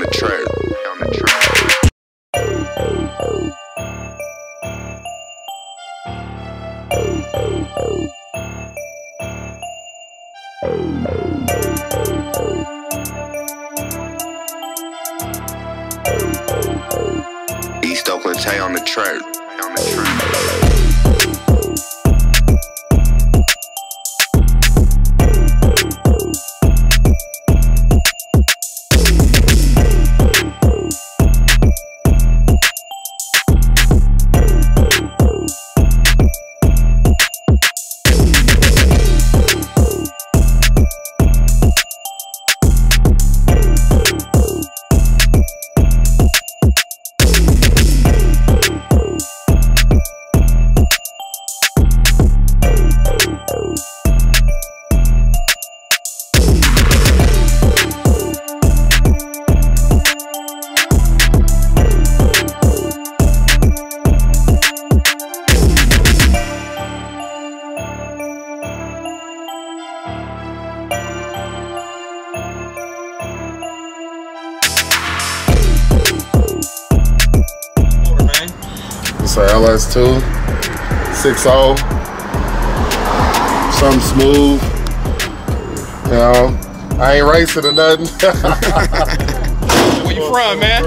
The track. East Oakland Tay on the track. On the track. It's a LS2, 6.0, something smooth. You know, I ain't racing or nothing. Where you from, man?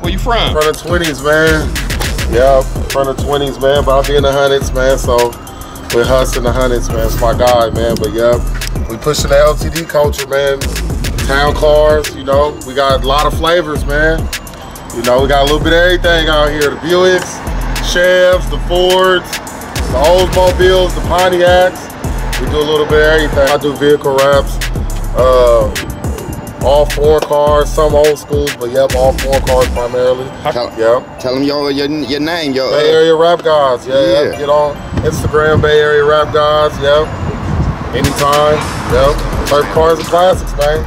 Where you from? Front of 20s, man. Yeah, front of 20s, man. But I'll be in the hundreds, man. So we're hustling the hundreds, man. It's my guy, man. But yeah, we pushing the LTD culture, man. Town cars, you know. We got a lot of flavors, man. You know, we got a little bit of everything out here. The Buicks, Chevs, the Fords, the Oldsmobiles, the Pontiacs. We do a little bit of everything. I do vehicle wraps. Uh, all four cars, some old schools, but yep, all four cars primarily. Tell, Yep. tell them your, your your name, your Bay uh, Area Rap Guys, yeah, yeah. Yeah. Get on Instagram, Bay Area Wrap Guys, yep. Anytime, yep. Turf cars and classics, man.